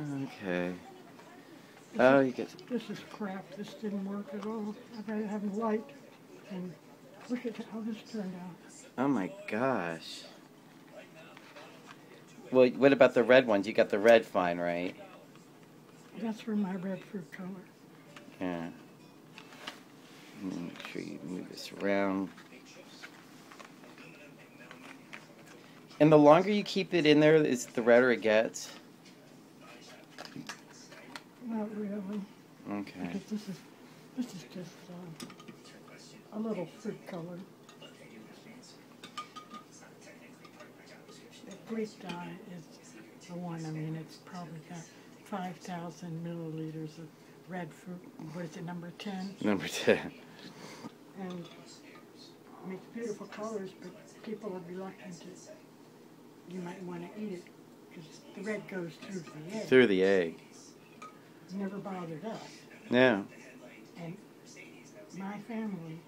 Okay. Oh, you get. This is crap. This didn't work at all. I'd rather have a light. And look at how this turned out. Oh my gosh. Well, what about the red ones? You got the red fine, right? That's for my red fruit color. Yeah. Make sure you move this around. And the longer you keep it in there, is the redder it gets. Not really. Okay. Because this is this is just uh, a little fruit color. The Greek dye is the one. I mean, it's probably got 5,000 milliliters of red fruit. What is it, number 10? Number 10. And makes beautiful colors, but people are reluctant to. You might want to eat it because the red goes through the egg. Through the egg. Never bothered us. Yeah. And my family